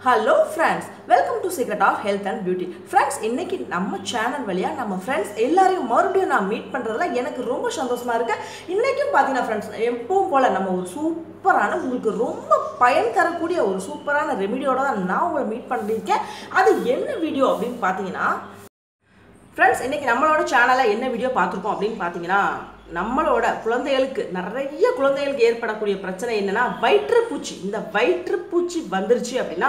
Hello friends welcome to secret of health and beauty friends இன்னைக்கு நம்ம channel வழியாக நம்ம ஃப்ரெண்ட்ஸ் எல்லாரையும் மறுபடியும் நான் மீட் பண்ணுறதுல எனக்கு ரொம்ப சந்தோஷமாக இருக்கு. இன்றைக்கும் பார்த்தீங்கன்னா ஃப்ரெண்ட்ஸ் எப்பவும் போல் நம்ம ஒரு சூப்பரான உங்களுக்கு ரொம்ப பயன் தரக்கூடிய ஒரு சூப்பரான ரெமிடியோட தான் நான் உங்களை மீட் பண்ணியிருக்கேன் அது என்ன வீடியோ அப்படின்னு பார்த்தீங்கன்னா ஃப்ரெண்ட்ஸ் இன்றைக்கி நம்மளோட சேனலில் என்ன வீடியோ பார்த்துருக்கோம் அப்படின்னு பார்த்தீங்கன்னா நம்மளோட குழந்தைகளுக்கு நிறைய குழந்தைகளுக்கு ஏற்படக்கூடிய பிரச்சனை என்னன்னா வயிற்றுப்பூச்சி. இந்த வயிற்றுப்பூச்சி வந்துருச்சு அப்படின்னா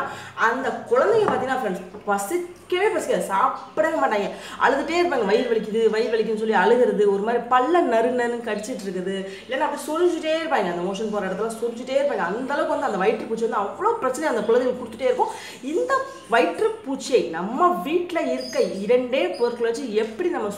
அந்த குழந்தைங்க பார்த்தீங்கன்னா ஃப்ரெண்ட்ஸ் பசிக்கவே பசிக்காது. சாப்பிடவே மாட்டாங்க. அழுதுகிட்டே இருப்பாங்க. வயிறு வலிக்குது வயிறு வலிக்குதுன்னு சொல்லி அழுகிறது. ஒரு மாதிரி பல்ல நறு நறுன்னு கடிச்சிட்டு இருக்குது. இல்லைன்னா அப்படி சொரிஞ்சுட்டே இருப்பாங்க. அந்த மோஷன் போகிற இடத்துல சொரிஞ்சுட்டே இருப்பாங்க. அந்த அளவுக்கு வந்து அந்த வயிற்றுப்பூச்சி வந்து அவ்வளோ பிரச்சனை அந்த குழந்தைகளுக்கு கொடுத்துட்டே இருக்கும். இந்த வயிற்றுப்பூச்சியை நம்ம வீட்டில் இருக்க இரண்டே பொருட்களை வச்சு எப்படி நம்ம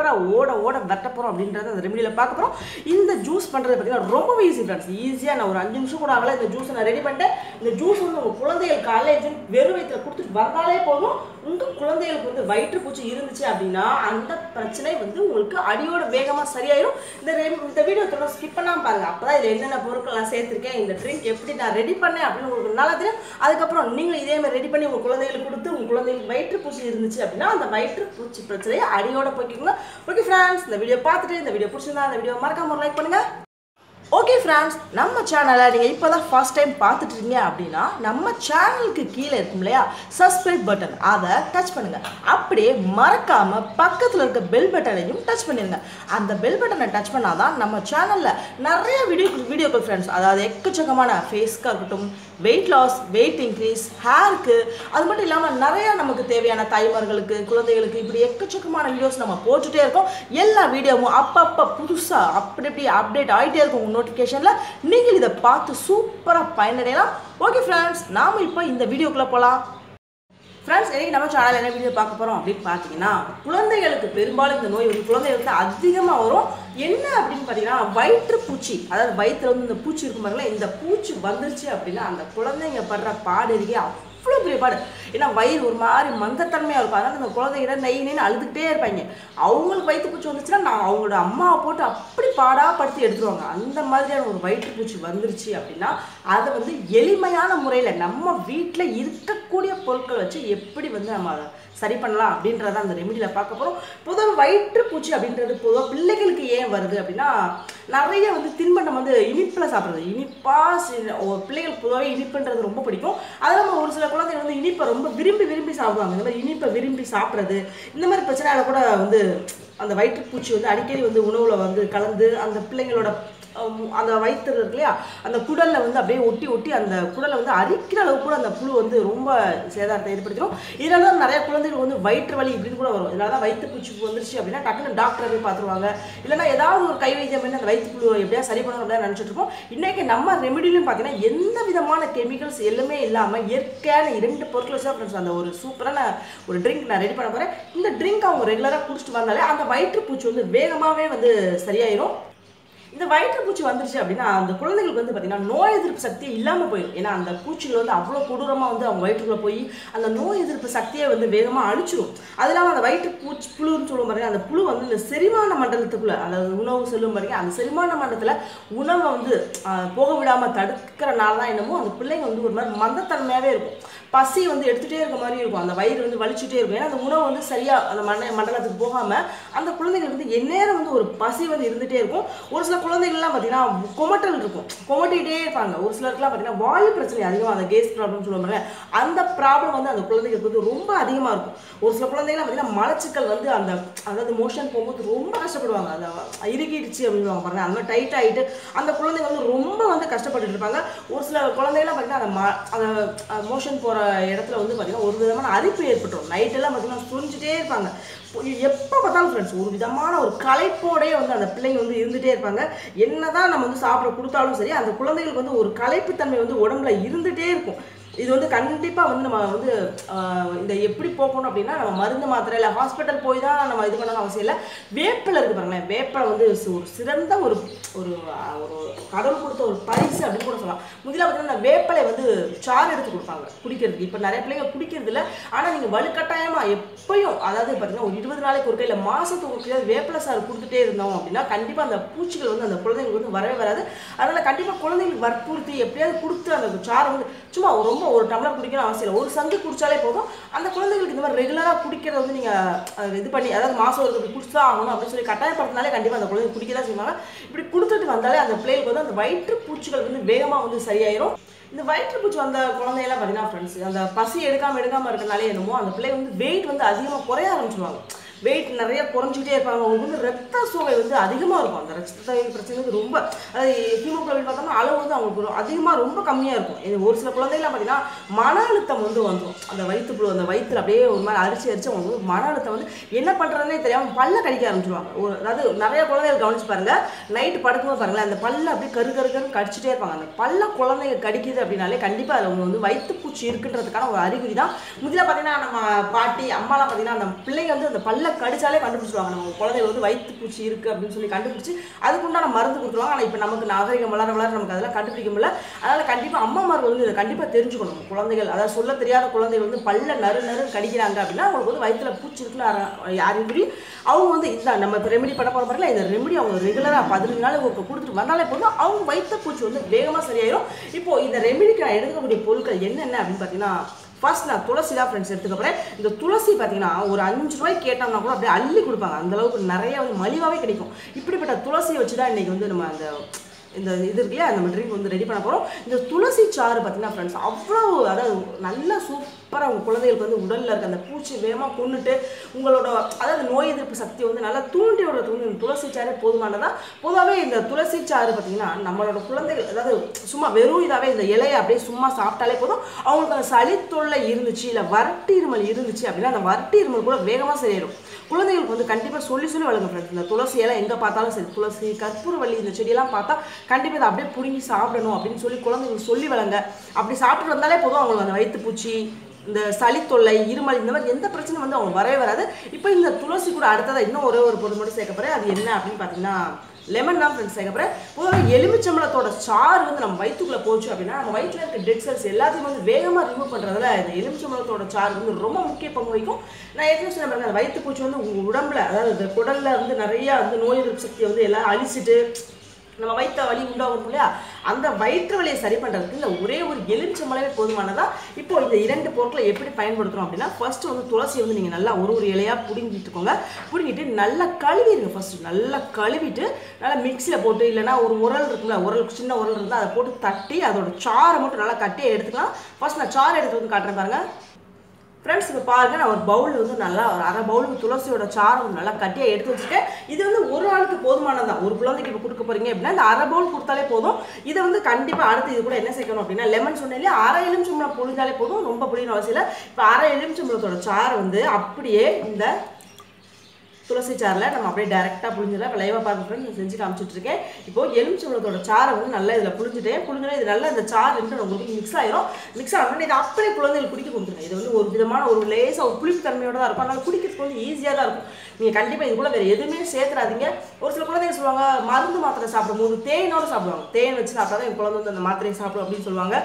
சூப்பராக ஓட ஓட வெட்ட போகிறோம் அப்படின்றத அந்த ரெமிடியில் பார்க்க போகிறோம் இந்த ஜூஸ் பண்ணுறது பார்த்தீங்கன்னா ரொம்ப ஈஸி ஃப்ரெண்ட்ஸ் ஈஸியாக நான் ஒரு அஞ்சு நிமிஷம் கூட ஆகல இந்த ஜூஸை நான் ரெடி பண்ணிட்டேன். இந்த ஜூஸ் வந்து உங்கள் குழந்தைகள் காலேஜ் வெறும் வயிற்றில் கொடுத்துட்டு வந்தாலே போதும். உங்கள் குழந்தைகளுக்கு வந்து வயிற்றுப்பூச்சி இருந்துச்சு அப்படின்னா அந்த பிரச்சனை வந்து உங்களுக்கு அடியோட வேகமாக சரியாயிடும் இந்த இந்த வீடியோ தொடர்ந்து ஸ்கிப் பண்ணாமல் பாருங்க. அப்போ தான் இதில் என்னென்ன பொருட்கள் நான் சேர்த்துருக்கேன் இந்த ட்ரிங்க் எப்படி நான் ரெடி பண்ணேன் அப்படின்னு உங்களுக்கு நல்லா தெரியும். அதுக்கப்புறம் நீங்களும் இதே மாதிரி ரெடி பண்ணி உங்கள் குழந்தைகளுக்கு கொடுத்து உங்கள் குழந்தைகளுக்கு வயிற்றுப்பூச்சி இருந்துச்சு அப்படின்னா அந்த வயிற்றுப்பூச்சி பிரச்சனையை அடியோட போய்க்கிங்க ஓகே ஃப்ரெண்ட்ஸ் இந்த வீடியோ பார்த்துட்டு இந்த வீடியோ பிடிச்சிருந்தா இந்த வீடியோ மறக்காம ஒரு லைக் பண்ணுங்க. ஓகே ஃப்ரெண்ட்ஸ் நம்ம சேனலை நீங்கள் இப்போ தான் ஃபர்ஸ்ட் டைம் பார்த்துட்டு இருக்கீங்க அப்படின்னா நம்ம சேனலுக்கு கீழே இருக்கும் இல்லையா சப்ஸ்கிரைப் பட்டன் அதை டச் பண்ணுங்கள் அப்படியே மறக்காமல் பக்கத்தில் இருக்க பெல் பட்டனையும் டச் பண்ணிடுங்க அந்த பெல் பட்டனை டச் பண்ணால் தான் நம்ம சேனலில் நிறைய வீடியோ வீடியோக்கள் ஃப்ரெண்ட்ஸ் அதாவது எக்கச்சக்கமான ஃபேஸ்க்காக இருக்கட்டும் வெயிட் லாஸ் வெயிட் இன்க்ரீஸ் ஹேருக்கு அது மட்டும் இல்லாமல் நிறையா நமக்கு தேவையான தாய்மார்களுக்கு குழந்தைகளுக்கு இப்படி எக்கச்சக்கமான வீடியோஸ் நம்ம போட்டுகிட்டே இருக்கோம். எல்லா வீடியோவும் அப்பப்போ புதுசாக அப்படி இப்படி அப்டேட் ஆகிட்டே இருக்கும் உங்கள் நோட்டிஃபிகேஷனில் நீங்கள் இதை பார்த்து சூப்பராக பயனடையலாம். ஓகே ஃப்ரெண்ட்ஸ் நாம் இப்போ இந்த வீடியோக்குள்ளே போகலாம் ஃப்ரெண்ட்ஸ் இன்னைக்கு நம்ம சேனல் என்ன வீடியோ பார்க்க போகிறோம் அப்படின்னு பார்த்தீங்கன்னா குழந்தைகளுக்கு பெரும்பாலும் இந்த நோய் வந்து குழந்தைகளுக்கு அதிகமாக வரும். என்ன அப்படின்னு பார்த்தீங்கன்னா வயிற்றுப்பூச்சி அதாவது வயிற்றுல வந்து இந்த பூச்சி இருக்கும் பாருங்களேன் இந்த பூச்சி வந்துருச்சு அப்படின்னா அந்த குழந்தைங்க படுற பாடு இருக்கே அவ்வளோ பெரிய பாடு. ஏன்னா வயிறு ஒரு மாதிரி மந்தத்தன்மையாக இருக்கும். அதனால் அந்த குழந்தைகிட்ட நெய் நெய்னு அழுதுகிட்டே இருப்பாங்க. அவங்களுக்கு வயிற்றுப்பூச்சி வந்துச்சுன்னா நான் அவங்களோட அம்மாவை போட்டு அப்படி பாடாக படுத்தி எடுத்துருவாங்க. அந்த மாதிரியான ஒரு வயிற்றுப்பூச்சி வந்துருச்சு அப்படின்னா அதை வந்து எளிமையான முறையில் நம்ம வீட்டில் இருக்கக்கூடிய பொருட்களை வச்சு எப்படி வந்து நம்ம அதை சரி பண்ணலாம் அப்படின்றத அந்த ரெமிடியில் பார்க்க போகிறோம் பொதுவாக வயிற்றுப்பூச்சி அப்படின்றது பொதுவாக பிள்ளைகளுக்கு ஏன் வருது அப்படின்னா நிறைய வந்து தின்பண்டம் வந்து இனிப்பில் சாப்பிட்றது. இனிப்பாக பிள்ளைகளுக்கு பொதுவாகவே இனிப்புன்றது ரொம்ப பிடிக்கும். அதில் நம்ம ஒரு சில குழந்தைங்க வந்து இனிப்பை ரொம்ப விரும்பி விரும்பி சாப்பிடுவாங்க. இந்த மாதிரி இனிப்பை விரும்பி சாப்பிட்றது இந்த மாதிரி பிரச்சனையால கூட வந்து அந்த வயிற்றுப்பூச்சி வந்து அடிக்கடி வந்து உணவில் வந்து கலந்து அந்த பிள்ளைங்களோட அந்த வயிற்று இருக்கு இல்லையா? அந்த குடலில் வந்து அப்படியே ஒட்டி ஒட்டி அந்த குடலை வந்து அரிக்கிற அளவுக்கு கூட அந்த புழு வந்து ரொம்ப சேதாரத்தை ஏற்படுத்திடும். இதனால தான் நிறைய குழந்தைகள் வந்து வயிற்று வலி இப்படின்னு கூட வரும். இதனால தான் வயிற்று பூச்சி வந்துருச்சு அப்படின்னா டக்குன்னு டாக்டரை போய் பார்த்துருவாங்க. இல்லைன்னா ஏதாவது ஒரு கை வைத்தியம் பண்ணி அந்த வயிற்று புழு எப்படியா சரி பண்ணணும் அப்படின்னு நினச்சிட்டு இன்னைக்கு நம்ம ரெமிடிலையும் பார்த்தீங்கன்னா எந்த விதமான கெமிக்கல்ஸ் எல்லாமே இல்லாமல் இயற்கையான இரண்டு பொருட்கள் ஃப்ரெண்ட்ஸ் அந்த ஒரு சூப்பரான ஒரு ட்ரிங்க் நான் ரெடி பண்ண போகிறேன் இந்த ட்ரிங்க் அவங்க ரெகுலராக குடிச்சிட்டு வந்தாலே அந்த வயிற்றுப்பூச்சி வந்து வேகமாகவே வந்து சரியாயிரும். இந்த வயிற்றுப்பூச்சி வந்துருச்சு அப்படின்னா அந்த குழந்தைகளுக்கு வந்து பார்த்தீங்கன்னா நோய் எதிர்ப்பு சக்தியே இல்லாமல் போயிடும். ஏன்னா அந்த பூச்சிகள் வந்து அவ்வளோ கொடூரமாக வந்து அவங்க வயிற்றுக்குள்ளே போய் அந்த நோய் எதிர்ப்பு சக்தியை வந்து வேகமாக அழிச்சிடும் அது இல்லாமல் அந்த வயிற்று பூச்சி புழுன்னு சொல்லுவோம் பாருங்க அந்த புழு வந்து இந்த செரிமான மண்டலத்துக்குள்ளே அதாவது உணவு செல்லும் பாருங்க அந்த செரிமான மண்டலத்தில் உணவை வந்து போக விடாமல் தடுக்கிறனால தான் என்னமோ அந்த பிள்ளைங்க வந்து ஒரு மாதிரி மந்தத்தன்மையாகவே இருக்கும். பசி வந்து எடுத்துகிட்டே இருக்க மாதிரி இருக்கும். அந்த வயிறு வந்து வலிச்சுட்டே இருக்கும். ஏன்னா அந்த உணவு வந்து சரியாக அந்த மண்ட மண்டலத்துக்கு போகாமல் அந்த குழந்தைங்களுக்கு வந்து எந்நேரம் வந்து ஒரு பசி வந்து இருந்துகிட்டே இருக்கும். ஒரு சில குழந்தைகள்லாம் பார்த்தீங்கன்னா கொமட்டல் இருக்கும். கொமட்டிகிட்டே இருப்பாங்க. ஒரு சிலருக்குலாம் பார்த்தீங்கன்னா வாயு பிரச்சனை அதிகமாக அந்த கேஸ் ப்ராப்ளம் சொல்லுவாங்க அந்த ப்ராப்ளம் வந்து அந்த குழந்தைகளுக்கு வந்து ரொம்ப அதிகமாக இருக்கும். ஒரு சில குழந்தைங்கலாம் பார்த்தீங்கன்னா மலச்சிக்கல் வந்து அந்த அதாவது மோஷன் போகும்போது ரொம்ப கஷ்டப்படுவாங்க. அந்த இறுகிடுச்சு அப்படின்னு பாருங்க. அந்த மாதிரி டைட் ஆகிட்டு அந்த குழந்தைங்க வந்து ரொம்ப வந்து கஷ்டப்பட்டு இருப்பாங்க. ஒரு சில குழந்தைகள்லாம் பார்த்தீங்கன்னா அந்த ம அந்த மோஷன் போகிற இடத்துல வந்து பார்த்திங்கன்னா ஒரு விதமான அரிப்பு ஏற்பட்டுரும். நைட்டெல்லாம் பார்த்தீங்கன்னா சுரிஞ்சிட்டே இருப்பாங்க. எப்போ பார்த்தாலும் ஃப்ரெண்ட்ஸ் ஒரு விதமான ஒரு கலைப்போடையே வந்து அந்த பிள்ளைங்க வந்து இருந்துகிட்டே இருப்பாங்க. என்ன தான் நம்ம வந்து சாப்பிட கொடுத்தாலும் சரி அந்த குழந்தைகளுக்கு வந்து ஒரு கலைப்புத்தன்மை வந்து உடம்புல இருந்துகிட்டே இருக்கும். இது வந்து கண்டிப்பாக வந்து நம்ம வந்து இந்த எப்படி போகணும் அப்படின்னா நம்ம மருந்து மாத்திரை இல்லை ஹாஸ்பிட்டல் போய் தான் நம்ம இது பண்ணணும் அவசியம் இல்லை. வேப்பில் இருக்கு பாருங்களேன். வேப்பிலை வந்து ஒரு சிறந்த ஒரு ஒரு ஒரு கடவுள் கொடுத்த ஒரு பரிசு அப்படின்னு கூட சொல்லலாம். முதல்ல பார்த்தீங்கன்னா அந்த வேப்பிலை வந்து சாறு எடுத்து கொடுப்பாங்க குடிக்கிறதுக்கு. இப்போ நிறைய பிள்ளைங்க குடிக்கிறது இல்லை. ஆனால் நீங்கள் வலுக்கட்டாயமாக எப்பயும் அதாவது பார்த்தீங்கன்னா ஒரு இருபது நாளைக்கு ஒரு இல்லை மாதத்துக்கு ஒரு வேப்பிலை சாறு கொடுத்துட்டே இருந்தோம் அப்படின்னா கண்டிப்பாக அந்த பூச்சிகள் வந்து அந்த குழந்தைங்களுக்கு வந்து வரவே வராது. அதனால் கண்டிப்பாக குழந்தைங்களுக்கு வற்புறுத்தி எப்படியாவது கொடுத்து அந்த சாரை வந்து சும்மா ரொம்ப ரொம்ப ஒரு டம்ளர் குடிக்கணும் அவசியம் இல்லை. ஒரு சங்கு குடிச்சாலே போதும். அந்த குழந்தைகளுக்கு இந்த மாதிரி ரெகுலராக குடிக்கிறத வந்து நீங்கள் இது பண்ணி அதாவது மாதம் ஒரு குடிச்சு தான் ஆகணும் அப்படின்னு சொல்லி கட்டாயப்படுத்தினாலே கண்டிப்பாக அந்த குழந்தை குடிக்க தான் செய்வாங்க. இப்படி கொடுத்துட்டு வந்தாலே அந்த பிள்ளைகளுக்கு வந்து அந்த வயிற்று பூச்சிகள் வந்து வேகமாக வந்து சரியாயிரும். இந்த வயிற்றுப்பூச்சி வந்த குழந்தையெல்லாம் பார்த்தீங்கன்னா ஃப்ரெண்ட்ஸ் அந்த பசி எடுக்காமல் எடுக்காமல் இருக்கனாலே என்னமோ அந்த பிள்ளை வந்து வெயிட் வந்து அதிகமாக குறைய ஆரம்பிச்சிருவாங்க. வெயிட் நிறைய குறைஞ்சிக்கிட்டே இருப்பாங்க. அவங்களுக்கு வந்து ரத்த சோகை வந்து அதிகமாக இருக்கும். அந்த ரத்த பிரச்சனை வந்து ரொம்ப அதாவது ஹீமோக்ளோபின் பார்த்தோம்னா அளவு வந்து அவங்களுக்கு அதிகமாக ரொம்ப கம்மியாக இருக்கும். ஒரு சில குழந்தைகள்லாம் பார்த்தீங்கன்னா மன அழுத்தம் வந்து வந்துடும் அந்த வயிற்று புழு அந்த வயிற்றுல அப்படியே ஒரு மாதிரி அரிச்சு அரிச்சு அவங்க வந்து மன அழுத்தம் வந்து என்ன பண்ணுறதுனே தெரியாமல் பல்ல கடிக்க ஆரம்பிச்சிருவாங்க. ஒரு அதாவது நிறைய குழந்தைகள் கவனிச்சு பாருங்கள் நைட்டு படுக்கும்போது பாருங்களேன் அந்த பல்ல அப்படியே கரு கரு கரு கடிச்சிட்டே இருப்பாங்க. அந்த பல்ல குழந்தைங்க கடிக்குது அப்படின்னாலே கண்டிப்பாக அதில் அவங்க வந்து வயிற்றுப்பூச்சி இருக்குன்றதுக்கான ஒரு அறிகுறி தான் முதல்ல பார்த்தீங்கன்னா நம்ம பாட்டி அம்மாலாம் பார்த்தீங்கன்னா அந்த பிள்ளைங்க வந்து அந்த பல்ல கடிச்சாலே கண்டுபிடிச்சிருவாங்க. நம்ம குழந்தைங்க வந்து வயிற்று பூச்சி இருக்குது அப்படின்னு சொல்லி கண்டுபிடிச்சி அதுக்குண்டான மருந்து கொடுத்துருவாங்க. ஆனால் இப்போ நமக்கு நாகரிகம் வளர வளர நமக்கு அதெல்லாம் கண்டுபிடிக்க முடியல. அதனால் கண்டிப்பாக அம்மாமார்கள் வந்து இதை கண்டிப்பாக தெரிஞ்சுக்கணும். குழந்தைகள் அதாவது சொல்ல தெரியாத குழந்தைகள் வந்து பல்ல நறு நறு கடிக்கிறாங்க அப்படின்னா அவங்களுக்கு வந்து வயிற்றுல பூச்சி இருக்குன்னு யாரையும் அறிகுறி அவங்க வந்து இதுதான் நம்ம இப்போ ரெமெடி பண்ண போகிற பாருங்களா இந்த ரெமெடி அவங்க ரெகுலராக பதினஞ்சு நாள் உங்களுக்கு கொடுத்துட்டு வந்தாலே போதும். அவங்க வயிற்று பூச்சி வந்து வேகமாக சரியாயிடும் இப்போ இந்த ரெமெடிக்கு நான் எடுக்கக்கூடிய பொருட்கள் என்னென்ன அப்படின்னு பார்த்தீங்கன்னா ஃபர்ஸ்ட் நான் துளசி தான் ஃப்ரெண்ட்ஸ் எடுத்துக்க போகிறேன் இந்த துளசி பார்த்தீங்கன்னா ஒரு அஞ்சு ரூபாய்க்கு கேட்டோம்னா கூட அப்படியே அள்ளி கொடுப்பாங்க. அந்த அளவுக்கு நிறைய வந்து மலிவாகவே கிடைக்கும். இப்படிப்பட்ட துளசியை வச்சு தான் இன்றைக்கி வந்து நம்ம அந்த இந்த இது இருக்கு இல்லையா நம்ம ட்ரிங்க் வந்து ரெடி பண்ண போகிறோம் இந்த துளசி சாறு பார்த்தீங்கன்னா ஃப்ரெண்ட்ஸ் அவ்வளோ அதாவது நல்லா சூப்பராக உங்கள் குழந்தைகளுக்கு வந்து உடலில் இருக்க அந்த பூச்சி வேகமாக கொண்டுட்டு உங்களோட அதாவது நோய் எதிர்ப்பு சக்தி வந்து நல்லா தூண்டி விடுறதுக்கு வந்து இந்த துளசி சாறு போதுமானதா? பொதுவாகவே இந்த துளசி சாறு பார்த்தீங்கன்னா நம்மளோட குழந்தைகள் அதாவது சும்மா வெறும் இதாகவே இந்த இலையை அப்படியே சும்மா சாப்பிட்டாலே போதும். அவங்களுக்கு அந்த சளி தொல்லை இருந்துச்சு இல்லை வறட்டு இருமல் இருந்துச்சு அப்படின்னா அந்த வறட்டு இருமல் கூட வேகமாக சரியாயிடும். குழந்தைகளுக்கு வந்து கண்டிப்பாக சொல்லி சொல்லி வளங்க ஃப்ரெண்ட்ஸ் இந்த துளசி எல்லாம் எங்கே பார்த்தாலும் சரி துளசி கற்பூரவள்ளி இந்த செடியெல்லாம் பார்த்தா கண்டிப்பாக இதை அப்படியே புரிஞ்சு சாப்பிடணும் அப்படின்னு சொல்லி குழந்தைங்களுக்கு சொல்லி வளங்க அப்படி சாப்பிட்டு வந்தாலே போதும் அவங்களுக்கு அந்த வயிற்று பூச்சி இந்த சளி தொல்லை இருமல் இந்த மாதிரி எந்த பிரச்சனையும் வந்து அவங்க வரவே வராது. இப்போ இந்த துளசி கூட அடுத்ததாக இன்னும் ஒரே ஒரு பொருள் மட்டும் சேர்க்க போகிறேன் அது என்ன அப்படின்னு பார்த்தீங்கன்னா லெமன் தான் ஃப்ரெண்ட்ஸ் சேர்க்க போகிறேன் பொதுவாக எலுமிச்சம்பளத்தோட சாறு வந்து நம்ம வயிற்றுக்குள்ளே போச்சு அப்படின்னா நம்ம வயிற்றில் இருக்க டெட் செல்ஸ் எல்லாத்தையும் வந்து வேகமாக ரிமூவ் பண்ணுறதுல இந்த எலுமிச்சம்பளத்தோட சாறு வந்து ரொம்ப முக்கிய பங்கு வகிக்கும். நான் ஏற்கனவே சொன்ன பாருங்க, அந்த வயிற்று பூச்சி வந்து உங்கள் உடம்புல அதாவது இந்த வந்து நிறையா வந்து நோய் எதிர்ப்பு சக்தியை வந்து எல்லாம் அழிச்சிட்டு நம்ம வயிற்று வலி உண்டாகும் இல்லையா? அந்த வயிற்று வலியை சரி பண்ணுறதுக்கு இந்த ஒரே ஒரு எலுமிச்சம்பளவே போதுமானதா இப்போ இந்த இரண்டு பொருட்களை எப்படி பயன்படுத்துகிறோம் அப்படின்னா ஃபர்ஸ்ட் வந்து துளசி வந்து நீங்கள் நல்லா ஒரு ஒரு இலையாக பிடுங்கிட்டுக்கோங்க. பிடுங்கிட்டு நல்லா கழுவிடுங்க ஃபர்ஸ்ட் நல்லா கழுவிட்டு நல்லா மிக்சியில் போட்டு இல்லைன்னா ஒரு உரல் இருக்குல்ல உரல் சின்ன உரல் இருந்தால் அதை போட்டு தட்டி அதோட சாரை மட்டும் நல்லா கட்டி எடுத்துக்கலாம். ஃபர்ஸ்ட் நான் சாறை எடுத்து வந்து காட்டுறேன் பாருங்கள் ஃப்ரெண்ட்ஸ் இப்போ பாருங்க நான் ஒரு பவுல் வந்து நல்லா ஒரு அரை பவுலுக்கு துளசியோட சாரம் வந்து நல்லா கட்டியாக எடுத்து வச்சுட்டேன் இது வந்து ஒரு ஆளுக்கு போதுமானதான் ஒரு குழந்தைக்கு இப்போ கொடுக்க போறீங்க அப்படின்னா இந்த அரை பவுல் கொடுத்தாலே போதும். இதை வந்து கண்டிப்பாக அடுத்து இது கூட என்ன சேர்க்கணும் அப்படின்னா லெமன் சொன்னாலே அரை எலுமிச்சம்பளம் புழிஞ்சாலே போதும். ரொம்ப புளியணும் அவசியம் இல்லை. இப்போ அரை எலுமிச்சம்பளத்தோட சாறு வந்து அப்படியே இந்த துளசி சாரில் நம்ம அப்படியே டேரெக்டாக புளிஞ்சிடலாம் விளைவாக லைவாக நீங்கள் செஞ்சு காமிச்சிட்ருக்கேன். இப்போ எலுமிச்சம்பழத்தோட சாரை வந்து நல்லா இதில் புளிஞ்சிட்டேன் புளிஞ்சிட்டு இது நல்லா இந்த சாறு ரெண்டு உங்களுக்கு மிக்ஸ் ஆயிரும். மிக்ஸ் ஆகணும் இது அப்படியே குழந்தைகள் குடிக்க கொடுத்துருங்க. இது வந்து ஒரு விதமான ஒரு லேசாக ஒரு புளிப்பு தன்மையோட தான் இருக்கும். அதனால் குடிக்கிறதுக்கு வந்து ஈஸியாக தான் இருக்கும். நீங்கள் கண்டிப்பாக இது கூட வேறு எதுவுமே சேர்த்துறாதீங்க. ஒரு சில குழந்தைங்க சொல்லுவாங்க மருந்து மாத்திரை சாப்பிடும்போது தேனோட சாப்பிடுவாங்க. தேன் வச்சு சாப்பிட்டா தான் என் குழந்தை வந்து அந்த மாத்திரையை சாப்பிடும் அப்படின்னு சொல்லுவாங்க.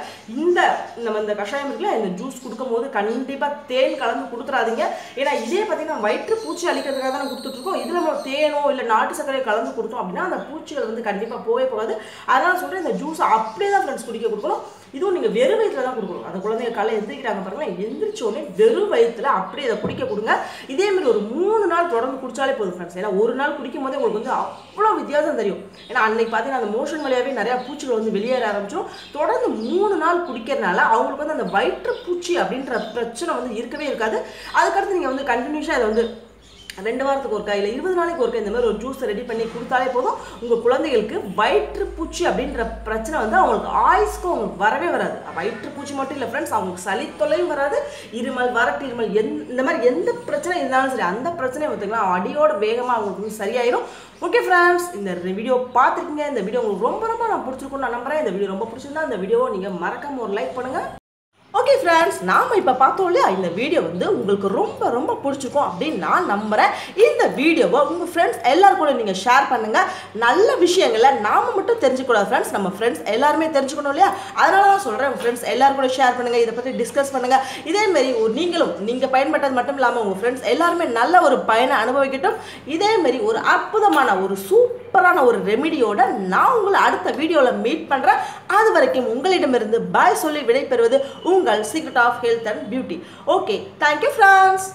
இந்த நம்ம இந்த கஷாயம் இருக்குல்ல இந்த ஜூஸ் கொடுக்கும்போது கண்டிப்பாக தேன் கலந்து கொடுத்துறாதீங்க. ஏன்னா இதே பார்த்தீங்கன்னா வயிற்று பூச்சி அழிக்கிறதுக்காக தான் கொடுத்துட்ருக்கோம். இதில் நம்ம தேனோ இல்லை நாட்டு சர்க்கரையை கலந்து கொடுத்தோம் அப்படின்னா அந்த பூச்சிகள் வந்து கண்டிப்பாக போகவே போகாது. அதனால் சொல்கிறேன் இந்த ஜூஸ் அப்படியே தான் ஃப்ரெண்ட்ஸ் குடிக்க கொடுக்கணும். இதுவும் நீங்கள் வெறும் வயிற்றுல தான் கொடுக்கணும். அந்த குழந்தைங்க காலையில் எந்திரிக்கிறாங்க பாருங்களேன் எந்திரிச்சோடனே வெறும் வயிற்றுல அப்படியே இதை குடிக்க கொடுங்க. இதேமாதிரி ஒரு மூணு நாள் தொடர்ந்து குடித்தாலே போதும் ஃப்ரெண்ட்ஸ் ஏன்னா ஒரு நாள் குடிக்கும் போதே உங்களுக்கு வந்து அவ்வளோ வித்தியாசம் தெரியும். ஏன்னா அன்னைக்கு பார்த்தீங்கன்னா அந்த மோஷன் வழியாகவே நிறையா பூச்சிகள் வந்து வெளியேற ஆரம்பிச்சோம் தொடர்ந்து மூணு நாள் குடிக்கிறனால அவங்களுக்கு வந்து அந்த வயிற்றுப்பூச்சி அப்படின்ற பிரச்சனை வந்து இருக்கவே இருக்காது. அதுக்கடுத்து நீங்கள் வந்து கண்டினியூஸாக இதை வந்து ரெண்டு வாரத்துக்கு ஒருக்கா இல்லை இருபது நாளைக்கு ஒருக்கா இந்த மாதிரி ஒரு ஜூஸ் ரெடி பண்ணி கொடுத்தாலே போதும். உங்கள் குழந்தைகளுக்கு வயிற்றுப்பூச்சி அப்படின்ற பிரச்சனை வந்து அவங்களுக்கு ஆயுஸ்க்கும் அவங்களுக்கு வரவே வராது. வயிற்றுப்பூச்சி மட்டும் இல்லை ஃப்ரெண்ட்ஸ் அவங்களுக்கு சளி தொலையும் வராது. இருமல் வரட்டு இருமல் எந் இந்த மாதிரி எந்த பிரச்சனை இருந்தாலும் சரி அந்த பிரச்சனையை பார்த்திங்கன்னா அடியோட வேகமாக அவங்களுக்கு சரியாயிடும் ஓகே ஃப்ரெண்ட்ஸ் இந்த வீடியோ பார்த்துருக்கீங்க. இந்த வீடியோ உங்களுக்கு ரொம்ப ரொம்ப நான் பிடிச்சிருக்கும்னு நான் நம்புகிறேன் இந்த வீடியோ ரொம்ப பிடிச்சிருந்தா இந்த வீடியோவை நீங்கள் மறக்காம ஒரு லைக் பண்ணுங்கள் ஓகே ஃப்ரெண்ட்ஸ் நாம் இப்போ பார்த்தோம் இல்லையா? இந்த வீடியோ வந்து உங்களுக்கு ரொம்ப ரொம்ப பிடிச்சிருக்கும் அப்படின்னு நான் நம்புகிறேன் இந்த வீடியோவை உங்கள் ஃப்ரெண்ட்ஸ் எல்லாரும் கூட நீங்கள் ஷேர் பண்ணுங்கள் நல்ல விஷயங்களை நாம் மட்டும் தெரிஞ்சுக்கூடாது ஃப்ரெண்ட்ஸ் நம்ம ஃப்ரெண்ட்ஸ் எல்லாருமே தெரிஞ்சுக்கணும் இல்லையா? அதனால தான் சொல்கிறேன் உங்கள் ஃப்ரெண்ட்ஸ் எல்லாரும் கூட ஷேர் பண்ணுங்கள் இதை பற்றி டிஸ்கஸ் பண்ணுங்கள் இதேமாரி ஒரு நீங்களும் நீங்கள் பயன்பட்டது மட்டும் இல்லாமல் உங்கள் ஃப்ரெண்ட்ஸ் எல்லாருமே நல்ல ஒரு பயனை அனுபவிக்கட்டும். இதேமாரி ஒரு அற்புதமான ஒரு சூப்பர் சூப்பரான ஒரு ரெமிடியோட நான் உங்களை அடுத்த வீடியோவில் மீட் பண்ணுறேன் அது வரைக்கும் உங்களிடமிருந்து பாய் சொல்லி விடைபெறுவது உங்கள் secret of health and beauty okay thank you friends